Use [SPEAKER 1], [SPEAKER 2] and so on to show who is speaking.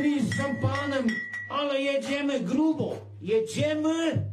[SPEAKER 1] whisky z szampanem, ale jedziemy grubo. Jedziemy!